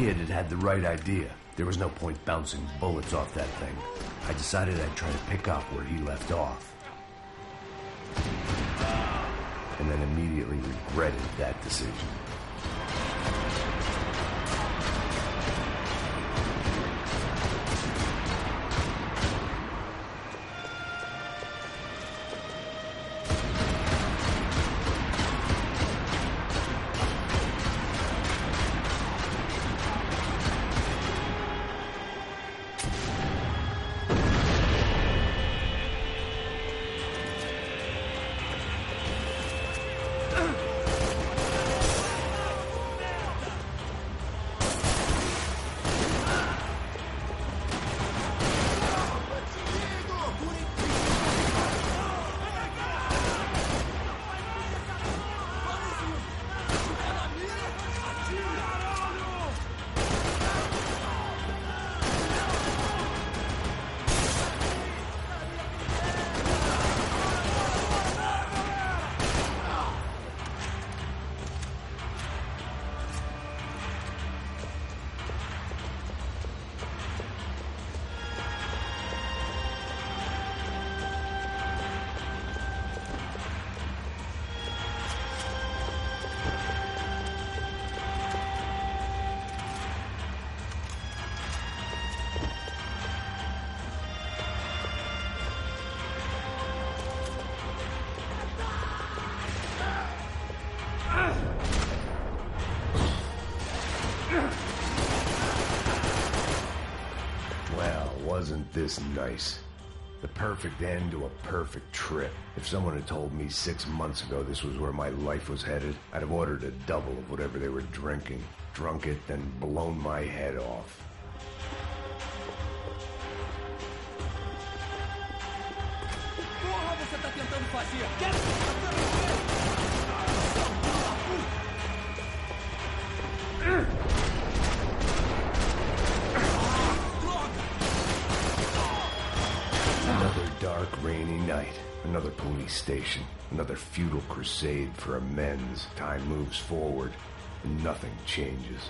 Kid had had the right idea. There was no point bouncing bullets off that thing. I decided I'd try to pick up where he left off. And then immediately regretted that decision. Wasn't this nice? The perfect end to a perfect trip. If someone had told me six months ago this was where my life was headed, I'd have ordered a double of whatever they were drinking, drunk it, then blown my head off. Porra, você tá tentando fazer? Quero night. Another police station. Another futile crusade for amends. Time moves forward, and nothing changes.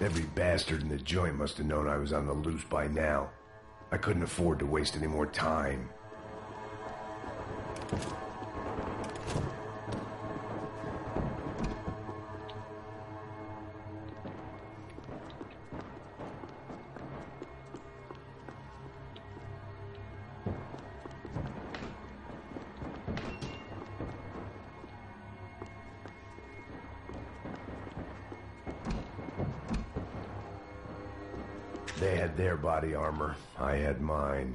Every bastard in the joint must have known I was on the loose by now. I couldn't afford to waste any more time. They had their body armor. I had mine.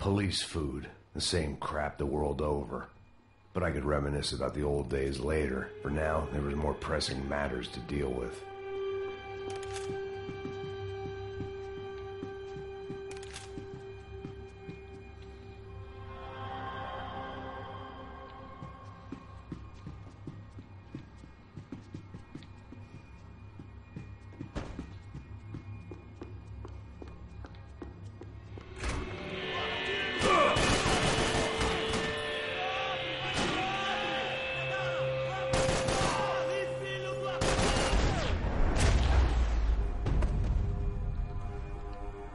Police food, the same crap the world over. But I could reminisce about the old days later. For now, there were more pressing matters to deal with.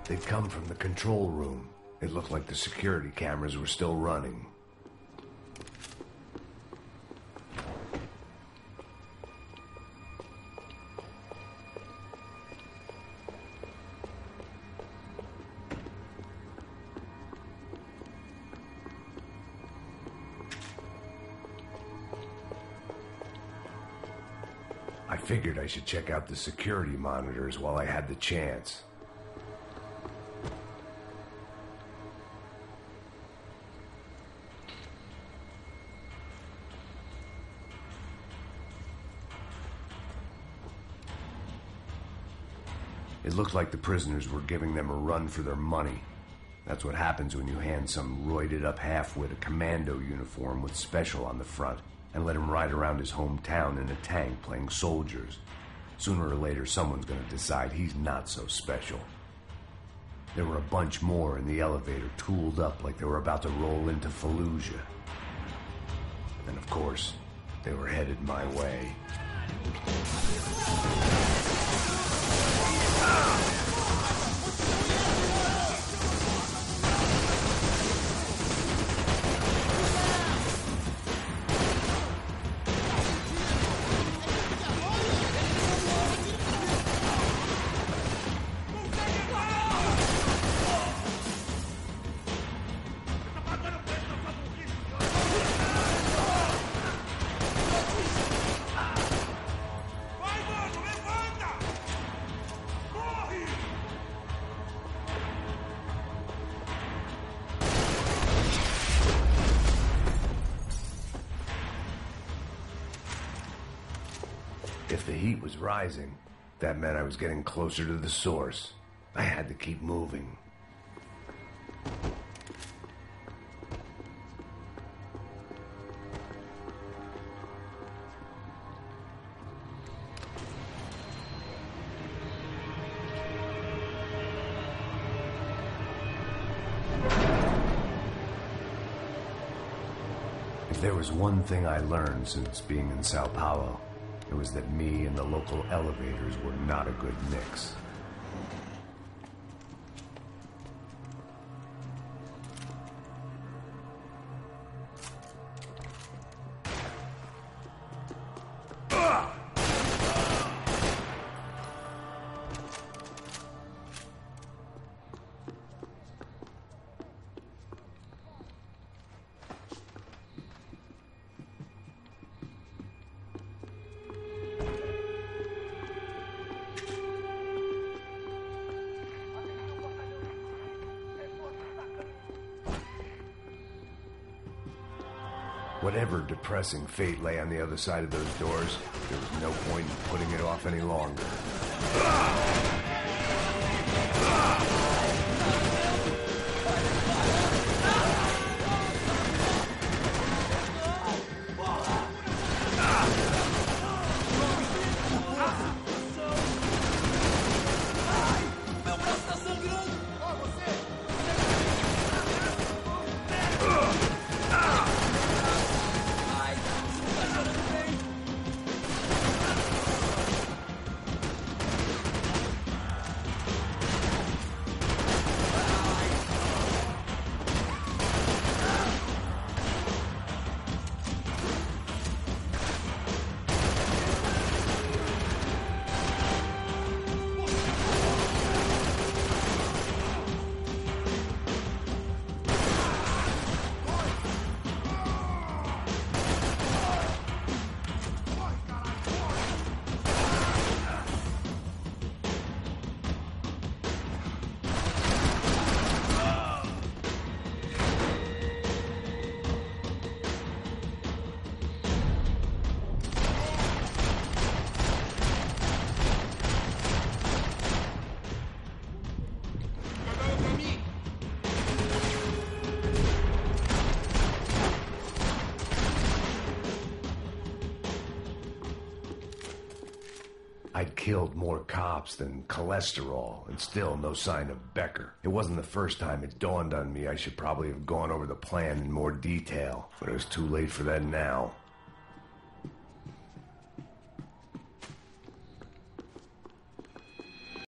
They'd come from the control room. It looked like the security cameras were still running. I figured I should check out the security monitors while I had the chance. It looked like the prisoners were giving them a run for their money. That's what happens when you hand some roided up halfwit a commando uniform with special on the front and let him ride around his hometown in a tank playing soldiers. Sooner or later, someone's gonna decide he's not so special. There were a bunch more in the elevator, tooled up like they were about to roll into Fallujah. And of course, they were headed my way. The heat was rising, that meant I was getting closer to the source. I had to keep moving. If there was one thing I learned since being in Sao Paulo, was that me and the local elevators were not a good mix. Whatever depressing fate lay on the other side of those doors, there was no point in putting it off any longer. I'd killed more cops than cholesterol, and still no sign of Becker. It wasn't the first time it dawned on me I should probably have gone over the plan in more detail, but it was too late for that now.